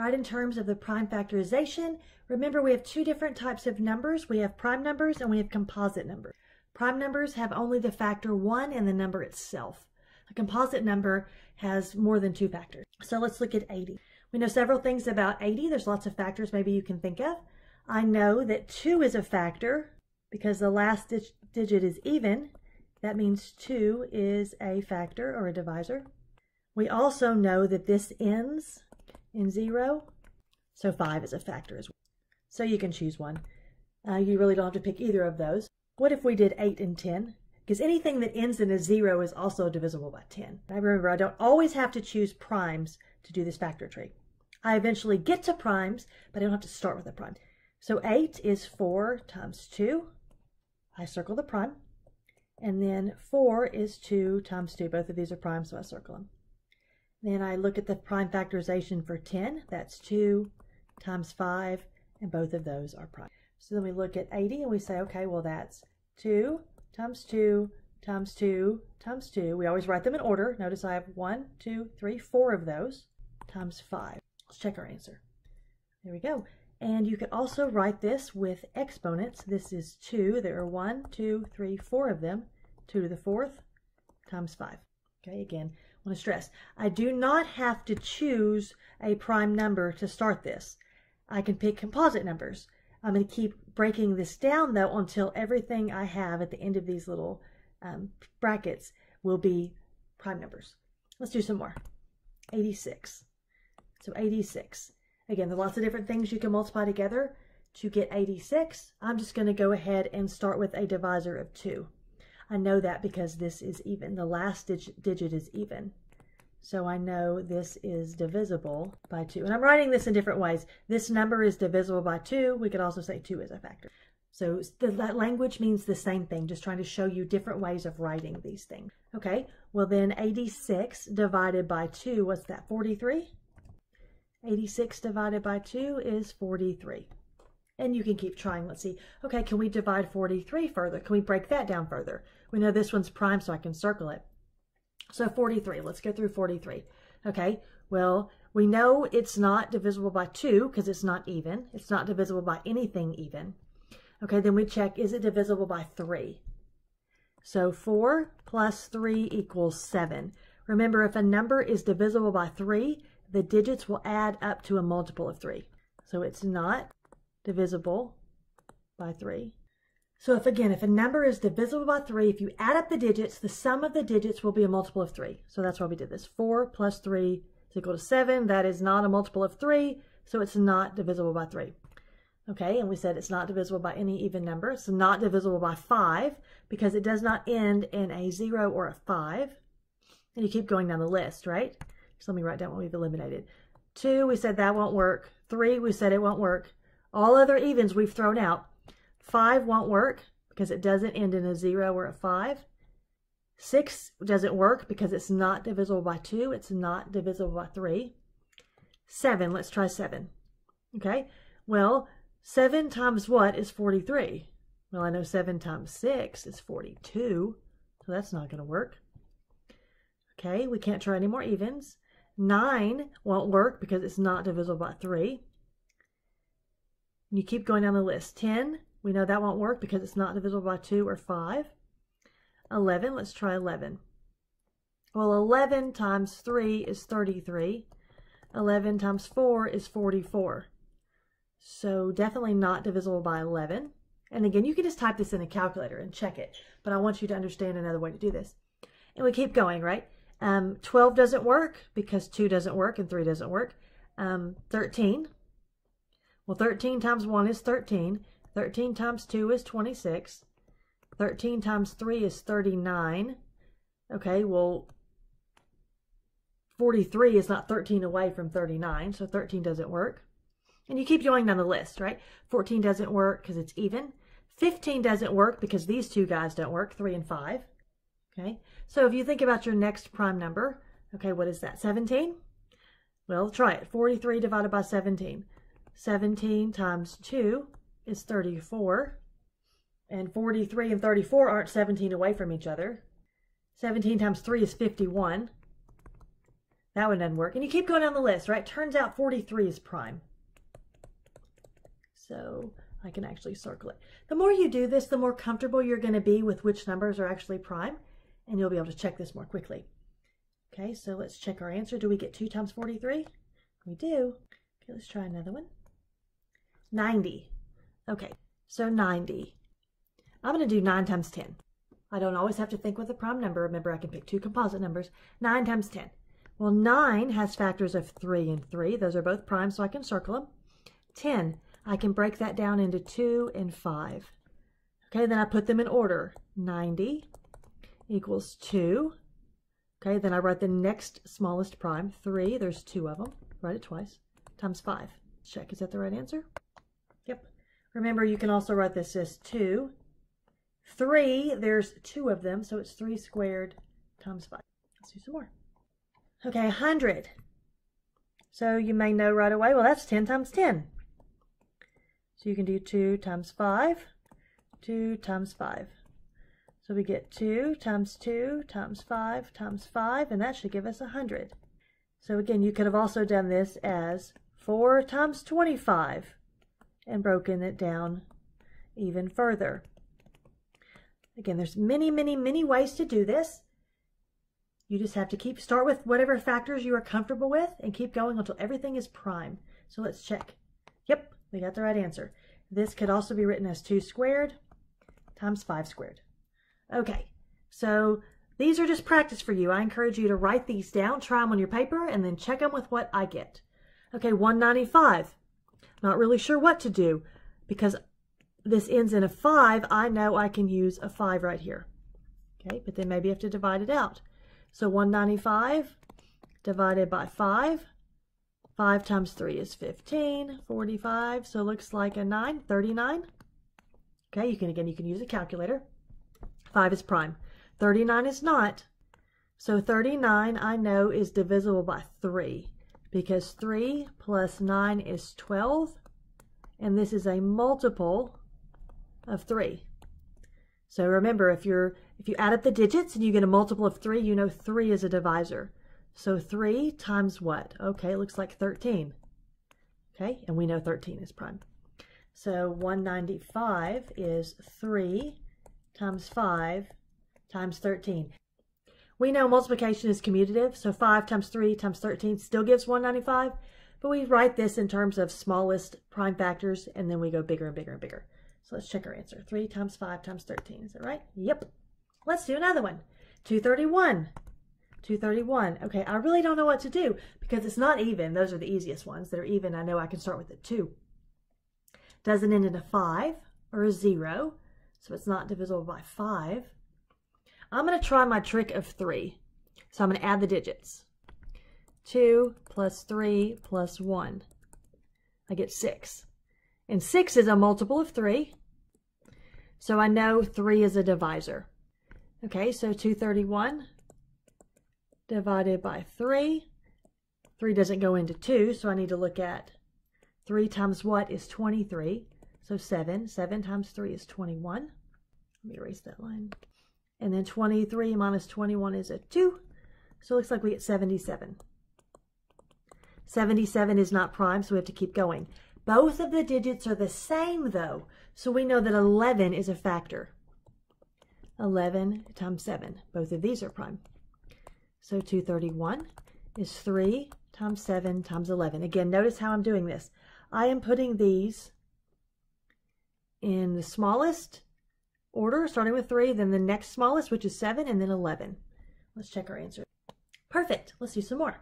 write in terms of the prime factorization. Remember, we have two different types of numbers. We have prime numbers and we have composite numbers. Prime numbers have only the factor 1 and the number itself. A composite number has more than two factors. So let's look at 80. We know several things about 80. There's lots of factors maybe you can think of. I know that 2 is a factor because the last dig digit is even. That means 2 is a factor or a divisor. We also know that this ends in 0, so 5 is a factor as well. So you can choose one. Uh, you really don't have to pick either of those. What if we did 8 and 10? Because anything that ends in a 0 is also divisible by 10. I remember I don't always have to choose primes to do this factor tree. I eventually get to primes, but I don't have to start with a prime. So 8 is 4 times 2. I circle the prime. And then 4 is 2 times 2. Both of these are primes, so I circle them. Then I look at the prime factorization for 10. That's 2 times 5, and both of those are prime. So then we look at 80 and we say, okay, well that's 2 times 2 times 2 times 2. We always write them in order. Notice I have 1, 2, 3, 4 of those times 5. Let's check our answer. There we go. And you could also write this with exponents. This is 2. There are 1, 2, 3, 4 of them. 2 to the fourth times 5. Okay, again, I want to stress, I do not have to choose a prime number to start this. I can pick composite numbers. I'm going to keep breaking this down, though, until everything I have at the end of these little um, brackets will be prime numbers. Let's do some more. 86. So 86. Again, there are lots of different things you can multiply together to get 86. I'm just going to go ahead and start with a divisor of 2. I know that because this is even. The last dig digit is even. So I know this is divisible by 2. And I'm writing this in different ways. This number is divisible by 2. We could also say 2 is a factor. So the, that language means the same thing, just trying to show you different ways of writing these things. Okay, well then 86 divided by 2, what's that, 43? 86 divided by 2 is 43. And you can keep trying. Let's see. Okay, can we divide 43 further? Can we break that down further? We know this one's prime, so I can circle it. So 43. Let's go through 43. Okay, well, we know it's not divisible by 2 because it's not even. It's not divisible by anything even. Okay, then we check, is it divisible by 3? So 4 plus 3 equals 7. Remember, if a number is divisible by 3, the digits will add up to a multiple of 3. So it's not divisible by 3. So if again, if a number is divisible by 3, if you add up the digits, the sum of the digits will be a multiple of 3. So that's why we did this. 4 plus 3 is equal to 7. That is not a multiple of 3, so it's not divisible by 3. Okay, and we said it's not divisible by any even number. It's not divisible by 5 because it does not end in a 0 or a 5. And you keep going down the list, right? So let me write down what we've eliminated. 2, we said that won't work. 3, we said it won't work. All other evens we've thrown out. 5 won't work because it doesn't end in a 0 or a 5. 6 doesn't work because it's not divisible by 2. It's not divisible by 3. 7, let's try 7. Okay, well, 7 times what is 43? Well, I know 7 times 6 is 42, so that's not going to work. Okay, we can't try any more evens. 9 won't work because it's not divisible by 3. You keep going down the list. 10, we know that won't work because it's not divisible by 2 or 5. 11, let's try 11. Well, 11 times 3 is 33. 11 times 4 is 44. So definitely not divisible by 11. And again, you can just type this in a calculator and check it. But I want you to understand another way to do this. And we keep going, right? Um, 12 doesn't work because 2 doesn't work and 3 doesn't work. Um, 13. Well, 13 times 1 is 13. 13 times 2 is 26. 13 times 3 is 39. Okay, well, 43 is not 13 away from 39, so 13 doesn't work. And you keep going down the list, right? 14 doesn't work because it's even. 15 doesn't work because these two guys don't work, 3 and 5. Okay, so if you think about your next prime number, okay, what is that, 17? Well, try it. 43 divided by 17. 17 times 2 is 34. And 43 and 34 aren't 17 away from each other. 17 times 3 is 51. That one doesn't work. And you keep going down the list, right? Turns out 43 is prime. So I can actually circle it. The more you do this, the more comfortable you're going to be with which numbers are actually prime, and you'll be able to check this more quickly. Okay, so let's check our answer. Do we get 2 times 43? We do. Okay, let's try another one. 90. Okay, so 90. I'm going to do 9 times 10. I don't always have to think with a prime number. Remember, I can pick two composite numbers. 9 times 10. Well, 9 has factors of 3 and 3. Those are both prime, so I can circle them. 10, I can break that down into 2 and 5. Okay, then I put them in order. 90 equals 2. Okay, then I write the next smallest prime, 3. There's two of them. Write it twice. Times 5. Check, is that the right answer? Yep. Remember, you can also write this as 2. 3, there's two of them, so it's 3 squared times 5. Let's do some more. Okay, 100. So you may know right away, well, that's 10 times 10. So you can do 2 times 5, 2 times 5. So we get 2 times 2 times 5 times 5, and that should give us 100. So again, you could have also done this as 4 times 25 and broken it down even further. Again, there's many, many, many ways to do this. You just have to keep, start with whatever factors you are comfortable with and keep going until everything is prime. So let's check. Yep, we got the right answer. This could also be written as 2 squared times 5 squared. Okay, so these are just practice for you. I encourage you to write these down, try them on your paper, and then check them with what I get. Okay, 195. Not really sure what to do because this ends in a 5. I know I can use a 5 right here. Okay, but then maybe you have to divide it out. So 195 divided by 5. 5 times 3 is 15, 45, so it looks like a 9, 39. Okay, you can again, you can use a calculator. 5 is prime. 39 is not. So 39 I know is divisible by 3 because 3 plus 9 is 12 and this is a multiple of 3. So remember, if you're if you add up the digits and you get a multiple of 3, you know 3 is a divisor. So 3 times what? Okay, it looks like 13. Okay, and we know 13 is prime. So 195 is 3 times 5 times 13. We know multiplication is commutative, so 5 times 3 times 13 still gives 195, but we write this in terms of smallest prime factors, and then we go bigger and bigger and bigger. So let's check our answer. 3 times 5 times 13. Is that right? Yep. Let's do another one. 231. 231. Okay, I really don't know what to do because it's not even. Those are the easiest ones that are even. I know I can start with a 2. Doesn't end in a 5 or a 0, so it's not divisible by 5. I'm going to try my trick of 3. So I'm going to add the digits. 2 plus 3 plus 1. I get 6. And 6 is a multiple of 3. So I know 3 is a divisor. Okay, so 231 divided by 3. 3 doesn't go into 2, so I need to look at 3 times what is 23. So 7. 7 times 3 is 21. Let me erase that line. And then 23 minus 21 is a 2. So it looks like we get 77. 77 is not prime, so we have to keep going. Both of the digits are the same though, so we know that 11 is a factor. 11 times 7. Both of these are prime. So 231 is 3 times 7 times 11. Again, notice how I'm doing this. I am putting these in the smallest order, starting with 3, then the next smallest, which is 7, and then 11. Let's check our answer. Perfect. Let's do some more.